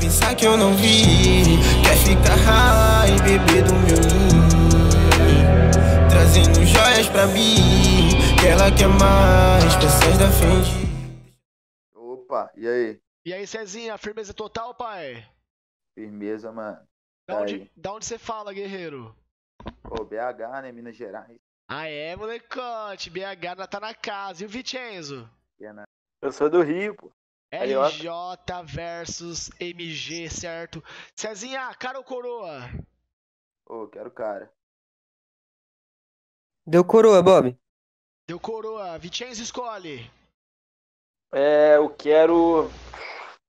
pensar que eu não vi, quer ficar high, bebê do meu ninho. Trazendo joias pra mim, que ela quer mais, peças da Fendi. Opa, e aí? E aí, Cezinha, firmeza total, pai? Firmeza, mano. Da Tá onde, da onde você fala, guerreiro? Pô, BH, né? Minas Gerais. Ah, é, molecote. BH tá na casa. E o Vicenzo? Pequena. Eu sou do Rio, pô. LJ versus MG, certo? Cezinha, cara ou coroa? Ô, quero cara. Deu coroa, Bob. Deu coroa. Vicenzo escolhe. É, eu quero.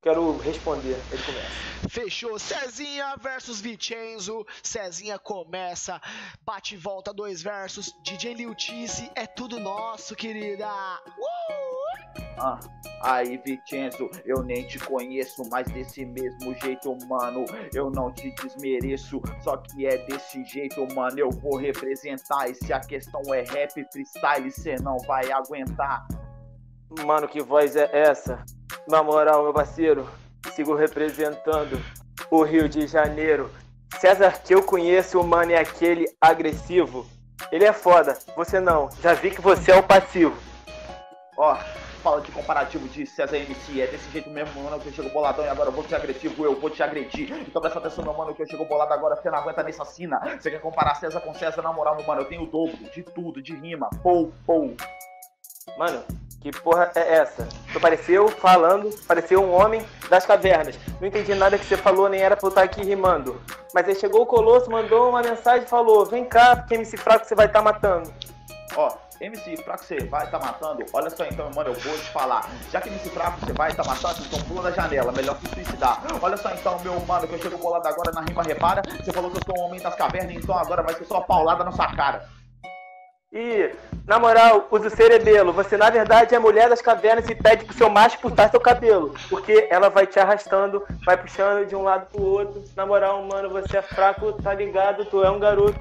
Quero responder. Ele começa. Fechou. Cezinha versus Vicenzo. Cezinha começa. Bate e volta, dois versos. DJ Liutice, é tudo nosso, querida. Uh! Ah, aí, Vicenzo, eu nem te conheço, mas desse mesmo jeito, mano, eu não te desmereço. Só que é desse jeito, mano, eu vou representar. E se a questão é rap freestyle, cê não vai aguentar. Mano, que voz é essa? Na moral, meu parceiro, sigo representando o Rio de Janeiro. César que eu conheço, mano, é aquele agressivo. Ele é foda, você não. Já vi que você é o passivo. Ó, fala de comparativo de César MC, é desse jeito mesmo, mano, que eu chego boladão e agora eu vou te agressivo, eu vou te agredir. Então presta atenção, meu mano, que eu chego bolado agora, você não aguenta nessa sina. Você quer comparar César com César, na moral, meu mano, eu tenho o dobro de tudo, de rima, pou, pou. Mano, que porra é essa? Tu pareceu falando, pareceu um homem das cavernas. Não entendi nada que você falou, nem era pra eu estar aqui rimando. Mas aí chegou o Colosso, mandou uma mensagem e falou: Vem cá, porque MC Fraco você vai estar matando. Ó, MC Fraco você vai tá matando, olha só então, mano, eu vou te falar. Já que MC Fraco você vai tá matando, então pula da janela, melhor se suicidar. Olha só então, meu mano, que eu chego bolado agora na rima, repara. Você falou que eu sou um homem das cavernas, então agora vai ser só paulada na sua cara. E, na moral, usa o cerebelo. Você, na verdade, é mulher das cavernas e pede pro seu macho puxar seu cabelo. Porque ela vai te arrastando, vai puxando de um lado pro outro. Na moral, mano, você é fraco, tá ligado? Tu é um garoto.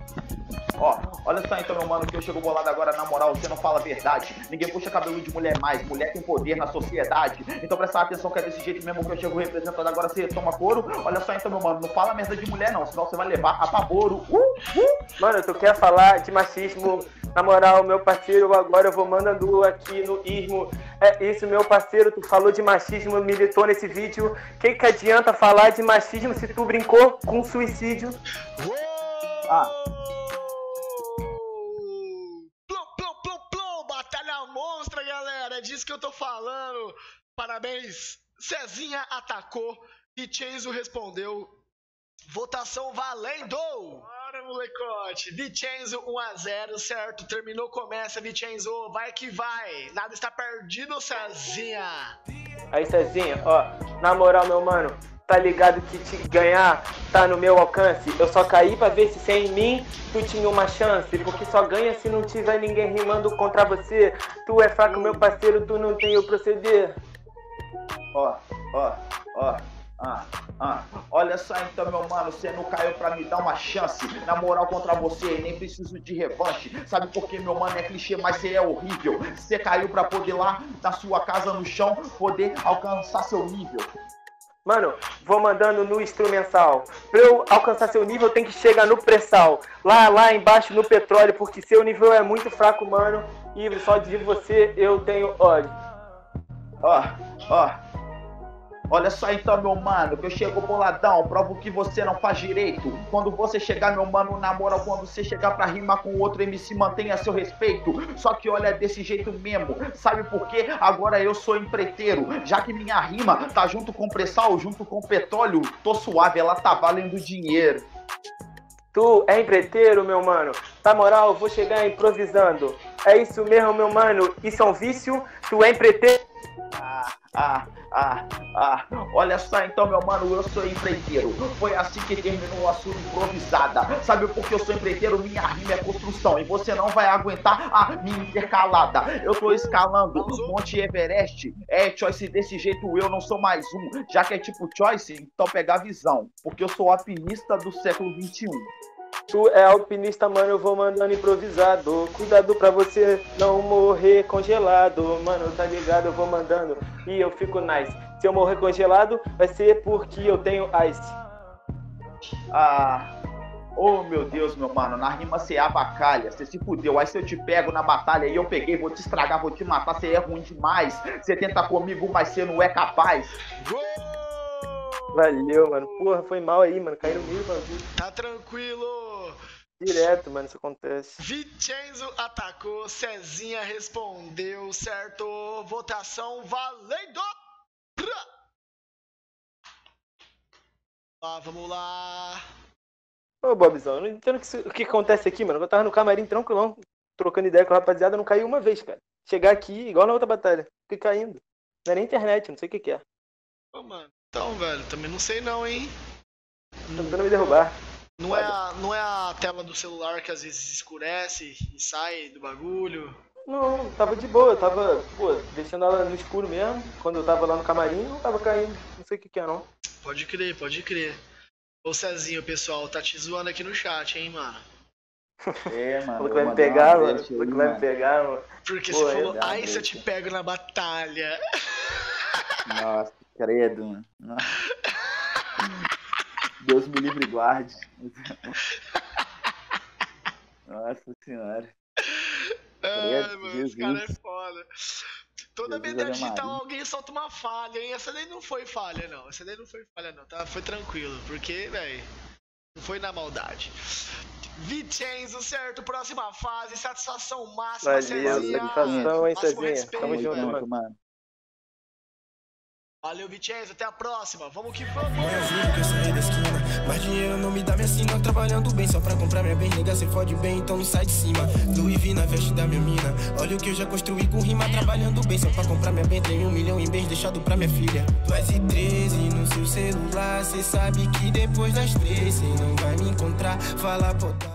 Ó, olha só então, meu mano, que eu chego bolado agora, na moral, você não fala a verdade. Ninguém puxa cabelo de mulher mais, mulher tem poder na sociedade. Então presta atenção que é desse jeito mesmo que eu chego representando agora, você toma couro. Olha só então, meu mano, não fala merda de mulher não, senão você vai levar apavoro. Uh, uh. Mano, tu quer falar de machismo? Na moral, meu parceiro, agora eu vou mandando aqui no ismo. É isso, meu parceiro, tu falou de machismo, militou nesse vídeo. Que que adianta falar de machismo se tu brincou com suicídio? Ah. Monstra, galera. É disso que eu tô falando. Parabéns. Cezinha atacou. Vicenzo respondeu. Votação valendo! Bora, molecote! Vicenzo 1x0, certo? Terminou, começa, Vicenzo. Vai que vai! Nada está perdido, Cezinha! Aí, Cezinha, ó, na moral, meu mano, tá ligado que te ganhar tá no meu alcance? Eu só caí pra ver se sem mim tu tinha uma chance, porque só ganha se não tiver ninguém rimando contra você. Tu é fraco, meu parceiro, tu não tem o proceder. Ó, ó, ó. Ah, ah. Olha só então, meu mano, você não caiu pra me dar uma chance. Na moral contra você, nem preciso de revanche. Sabe por que, meu mano, é clichê, mas você é horrível. Você caiu pra poder lá, na sua casa no chão, poder alcançar seu nível. Mano, vou mandando no instrumental. Pra eu alcançar seu nível, tem que chegar no pré-sal. Lá, lá embaixo no petróleo, porque seu nível é muito fraco, mano. E só de você eu tenho ódio. Ó, ó. Olha só então, meu mano, que eu chego boladão, provo que você não faz direito. Quando você chegar, meu mano, na moral, quando você chegar pra rimar com outro MC, mantenha seu respeito. Só que olha desse jeito mesmo, sabe por quê? Agora eu sou empreiteiro, já que minha rima tá junto com pré-sal, junto com petróleo, tô suave, ela tá valendo dinheiro. Tu é empreiteiro, meu mano. Na moral, vou chegar improvisando. É isso mesmo, meu mano. Isso é um vício. Tu é empreiteiro. Ah, ah, ah, ah. Olha só então, meu mano, eu sou empreiteiro. Foi assim que terminou a sua improvisada. Sabe por que eu sou empreiteiro? Minha rima é construção e você não vai aguentar a minha intercalada. Eu tô escalando Monte Everest. É, Choice, desse jeito eu não sou mais um. Já que é tipo Choice, então pega a visão. Porque eu sou alpinista do século 21. Tu é alpinista, mano, eu vou mandando improvisado. Cuidado pra você não morrer congelado. Mano, tá ligado? Eu vou mandando e eu fico nice. Se eu morrer congelado, vai ser porque eu tenho ice. Ah. Oh meu Deus, meu mano, na rima você abacalha, você se fudeu. Aí se eu te pego na batalha e eu peguei, vou te estragar, vou te matar, você é ruim demais. Você tenta comigo, mas você não é capaz. Valeu, mano. Porra, foi mal aí, mano. Caiu no meio do bagulho. Tá tranquilo. Direto, mano, isso acontece. Vincenzo atacou, Cezinha respondeu, certo? Votação valendo! Prá! Ah, vamos lá. Ô, Bobzão, eu não entendo o que, o que acontece aqui, mano. Eu tava no camarim tranquilão, trocando ideia com a rapaziada, não caiu uma vez, cara. Chegar aqui, igual na outra batalha, fiquei caindo. Não é nem internet, não sei o que que é. Ô, mano. Então, velho, também não sei não, hein? Tá tentando me derrubar. Não é, a, não é a tela do celular que às vezes escurece e sai do bagulho. Não, tava de boa, eu tava, pô, deixando ela no escuro mesmo. Quando eu tava lá no camarim, não tava caindo. Não sei o que que é, não. Pode crer, pode crer. Ô Cezinho, pessoal, tá te zoando aqui no chat, hein, mano? É, mano. Falou que vai me pegar, mano. Falou aí, que vai me pegar, mano. Porque Pô, você falou, ai, se eu te pego na batalha. Nossa, credo, mano. Nossa. Deus me livre e guarde. Nossa senhora. Ai, Credo, mano, esse cara é Jesus. foda. Toda Jesus medida digital alguém solta uma falha, hein? Essa daí não foi falha, não. Essa daí não foi falha, não. Tá? Foi tranquilo, porque, velho, não foi na maldade. Vicenzo, certo? Próxima fase, satisfação máxima, Valeu, satisfação, hein, Cezinha. Tamo junto, mano. Valeu, Vicenzo, até a próxima. Vamos que vamos. Mas dinheiro não me dá minha sina Trabalhando bem só pra comprar minha bens Nega, cê fode bem, então me sai de cima Louis V na veste da minha mina Olha o que eu já construí com rima Trabalhando bem só pra comprar minha bem Tenho um milhão em bens deixado pra minha filha 2 e 13 no seu celular Cê sabe que depois das três Cê não vai me encontrar Fala, tá